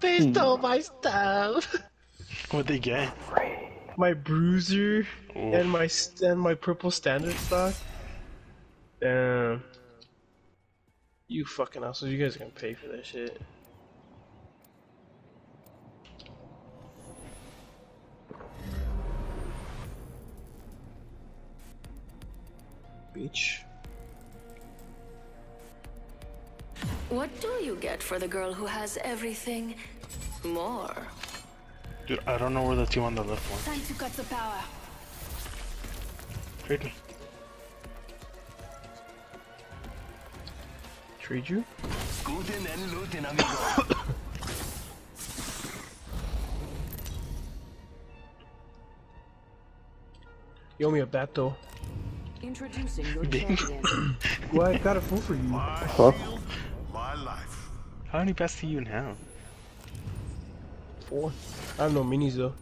They stole hmm. my stuff. What'd they get? My bruiser Oof. and my and my purple standard stock. Damn. You fucking assholes! You guys are gonna pay for that shit. Bitch. What do you get for the girl who has everything? More. Dude, I don't know where the team on the left went. Time to cut the power. Trade me. Trade you? Guten and looten, amigo. You owe me a bat though. Introducing your Bing. champion. Well, I got a full for you. My Fuck. Shield, my life. How many best do you have? Four. I have no minis though.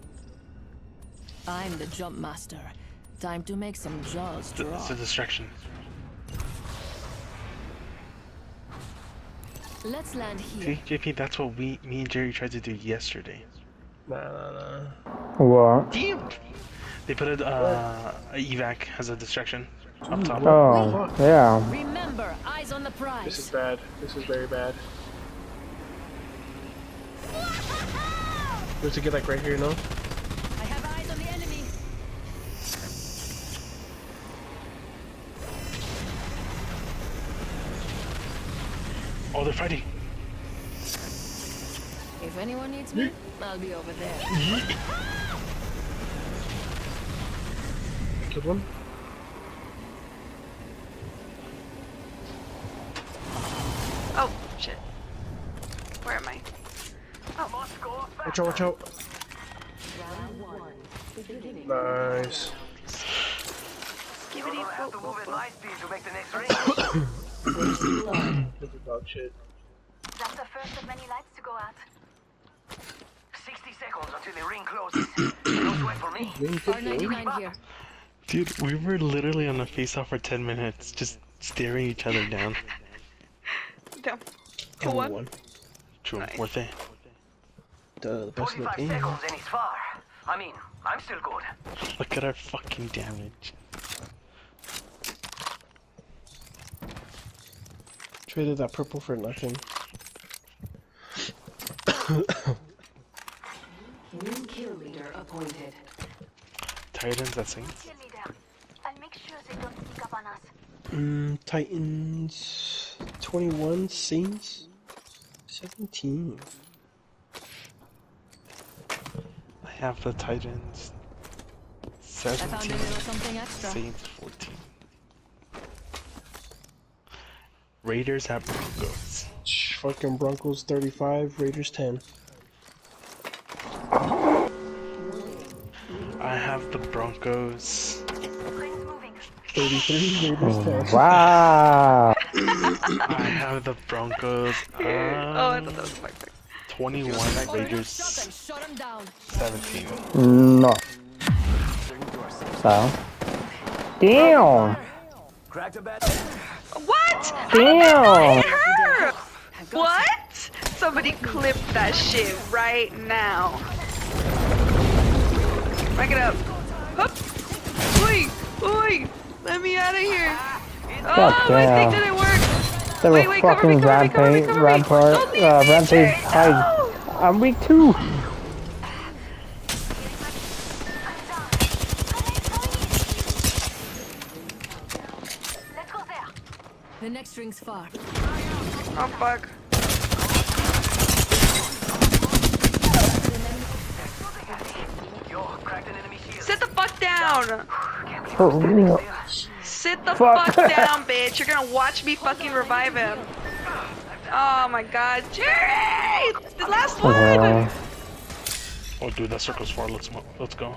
I'm the jump master. Time to make some jaws Th- drop. It's a distraction. Let's land here. See, JP, that's what we, me and Jerry tried to do yesterday. Nah, nah, nah. What? Damn! They put a, uh, a evac as a distraction up top. Oh, yeah. Remember, eyes on the This is bad. This is very bad. We have to get like right here, no? I have eyes on the enemy. Oh, they're fighting. If anyone needs me, I'll be over there. Killed one. Oh, shit. Where am I? Watch out, watch out. Nice. Skibbity boop boop boop. Look at dog shit. That's the first of many lights to go out. 60 seconds until the ring closes. no sweat for me. R99 here. Dude, we were literally on a face-off for 10 minutes, just staring each other down. Damn. Cool Only one. one. True, Nice. worth it. Duh, the best in the 45 game. seconds and it's far. I mean, I'm still good. Look at our fucking damage. Traded that purple for nothing. New kill leader appointed. Titans, that Saints. Cheerleader. I'll make sure they don't sneak up on us. Mm, Titans 21, Saints 17. I have the Titans. I found a 17. little something extra. Saints 14. Raiders have Broncos. Fucking Broncos 35, Raiders 10. I have the Broncos. 33, Raiders 10. Wow. I have the Broncos. Oh, I thought that Um, was my pick. 21 Order shot Raiders and shut him down. 17. No. So. Damn. Cracked a bat. What? Damn. What? Somebody clip that shit right now. Back it up. Hup. Oi! Oi! Let me out of here. Oh, my damn. thing didn't work. They Wait, were wait, cover me, fucking cover me, cover me, rampage, cover me. rampart, uh, rampage No! I'm weak too. Let's go there. The next ring's far. Oh, fuck. Yo, cracked an enemy shield. Sit the fuck down. For real. Sit the Fuck. fuck down, bitch. You're gonna watch me fucking revive him. Oh my god. Jerry! The last one! Uh, Oh, dude, that circle's far. Let's let's go.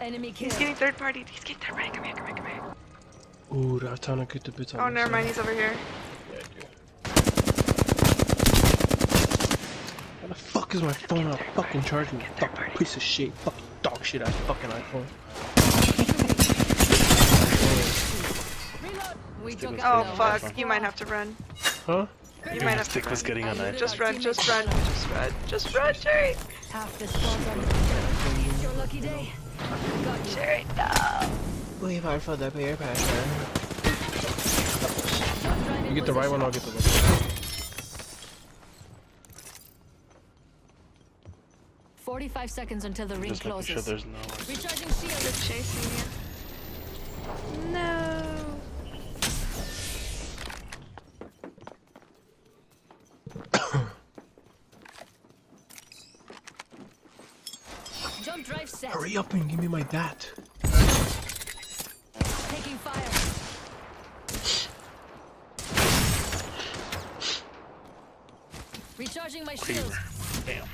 Enemy kill. He's getting third party. He's getting third party. Come here, come here, come here. Ooh, Ratana get the bits on Oh, never mind. He's over here. Yeah, dude. How the fuck is my phone not fucking charging? Fucking piece of shit. Fucking dog shit ass fucking iPhone. We took Oh, fuck. You might have to run. Huh? You Even might the have to stick was run. getting on it. Just run, just run, just run, just run, Jerry! Half the squad's on It's your lucky day. Got you. Jerry, no! Leave I for the beer passion. Drive in You get the right one, I'll get the left. 45 seconds until the ring Just making sure there's no. Like, Recharging shield. They're chasing you. No! Jump drive set. Hurry up and give me my dat. Taking fire. Recharging my shield. Bam.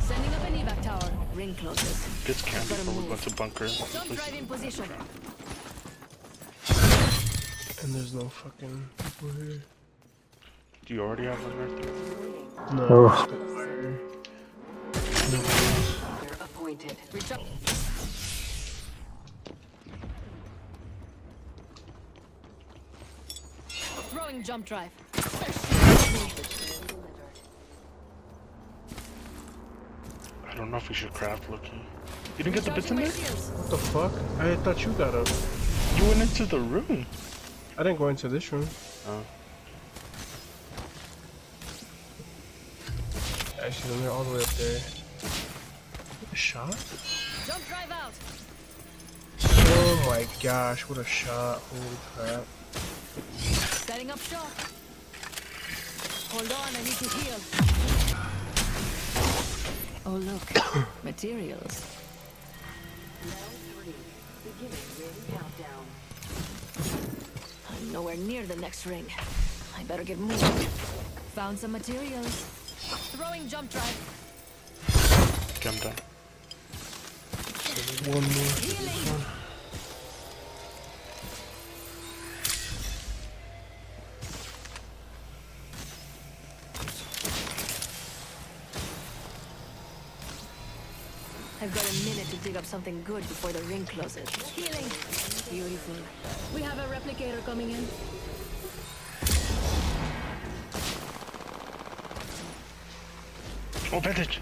Sending up an evac tower. Ring closes. Gets candy Gotta before we move. go to bunker. Jump Please. drive in position. And there's no fucking people here. Do you already have one right there? No. Oh. Just got Throwing jump drive. I don't know if we should craft looking. You didn't get the bits in there? What the fuck? I thought you got up. You went into the room. I didn't go into this room. Oh. Actually, then they're all the way up there. A shot? Jump drive out. Oh my gosh, what a shot. Holy crap. Setting up shop. Hold on, I need to heal. Oh look, materials. I'm nowhere near the next ring. I better get moving. Found some materials. Throwing jump drive. Jump I'm done. One more. Healing. I've got a minute to dig up something good before the ring closes. Healing. Beautiful. We have a replicator coming in. Oh, Vantage!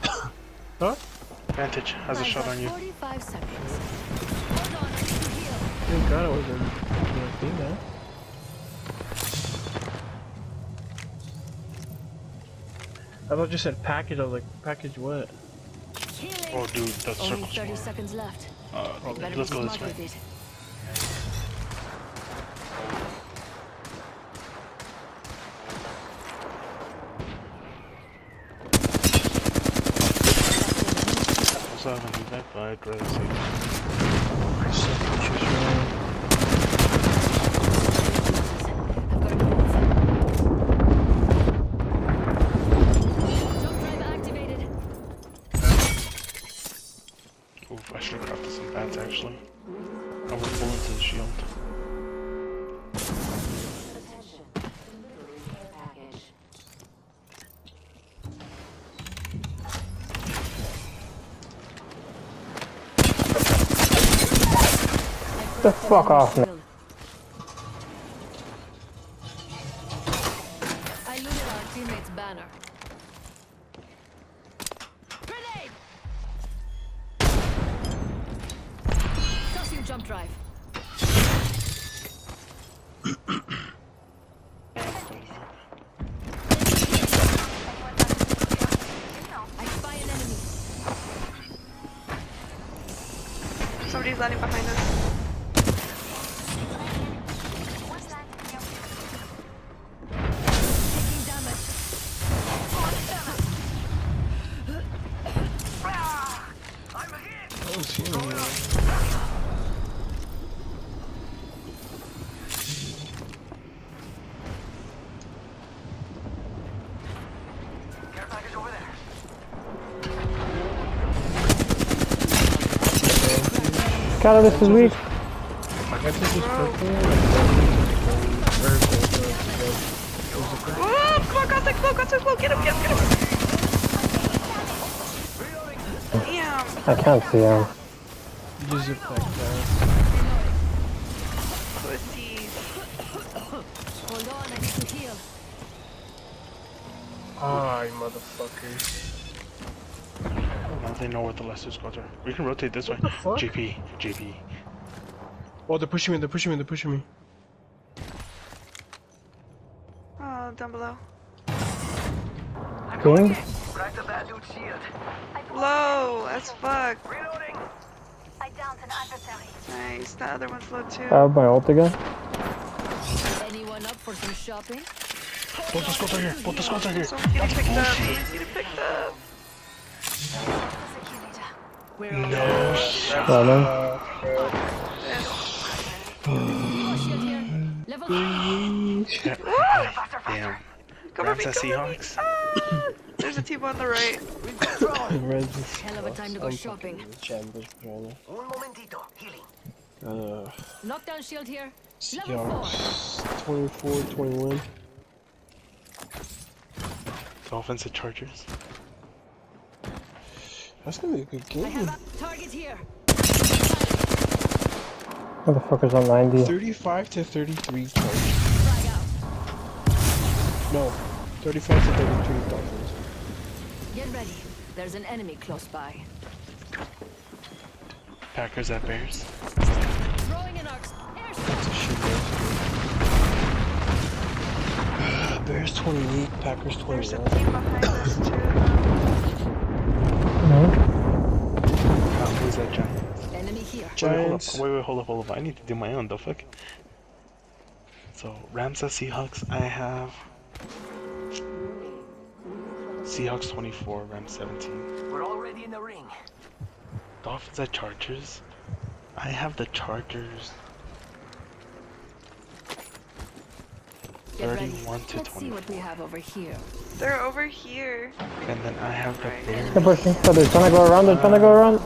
Huh? Vantage has a I've shot on you. 45 seconds. Hold on, I need to heal. Thank god I wasn't doing a thing now. I thought you said package, I was like, package what? Oh, dude, that Only 30 more. seconds left. Uh, let's go this way. Haven't that, The fuck off, man. I looted our teammate's banner. Grenade! Tossing jump drive. I spy an enemy. Somebody's landing behind us. Cannabis is weak. I guess it's just purple. Very come on, contact flow, contact flow, get him, get him, get him! Damn, I can't see him. You just zip like pussies. Hold on, I need to heal. Ah, you motherfuckers. Now they know where the Lester squads are. We can rotate this way. the fuck? JP, JP. Oh, they're pushing me, they're pushing me, they're pushing me. Oh, down below. King? Crack the bad dude's. I broke Low as fuck. Reloading. I downed an adversary. Nice. The other one's low too. I have my ult again. Anyone up for some shopping? Both the squads are here. Both the squads are here. Someone's getting picked up. Someone's getting picked up. Security. We're No. Running. Oh, shield here. Level three. Damn. Cover me, Ramses cover me. Seahawks. Ah, there's a team on the right. Hell of a time to go shopping. Chambers, Brandon. Un momentito. Healing. Uh, Knockdown shield here. Level four. Seahawks, 24, 21. Dolphins and Chargers. That's gonna be a good I game. have a target here. Motherfuckers on 90. 35 to 33 charge. No, 35 to 33 Dolphins. Get ready. There's an enemy close by. Packers at Bears. Throwing an arc. Airstrike. Shit, man. Bears 28, Packers There's a 21. Team behind us too. Cowboys at Giants. Enemy here. Wait, hold Giants. up. Wait, wait, hold up, hold up. I need to do my own, the fuck? So, Rams at Seahawks, I have... Seahawks 24, Rams 17. We're already in the ring. Dolphins at Chargers. I have the Chargers Get ready. 31 to Let's see what we have over here. They're over here. And then I have the Right. Bears. They're pushing. So they're trying to go around. They're trying to go around.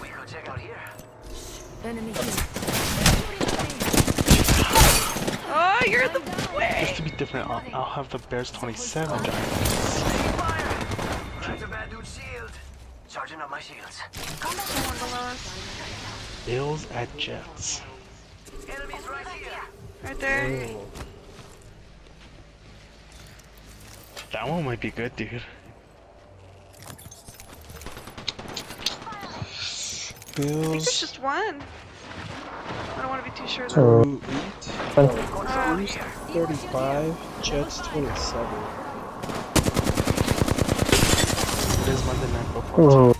We go check out here. Enemy here. Oh, you're in the way. Just to be different, I'll, I'll have the Bears 27 Giants. Fire. Crack the bad dude's shield. Charging up my shields. Someone below us. Bills at Jets. Enemies right here. Right there. That one might be good, dude. I think it's Bills just one. I don't want to be too sure though. So, 28, Uh, Bears 35, Jets 27. It is Monday Night Football. ooh.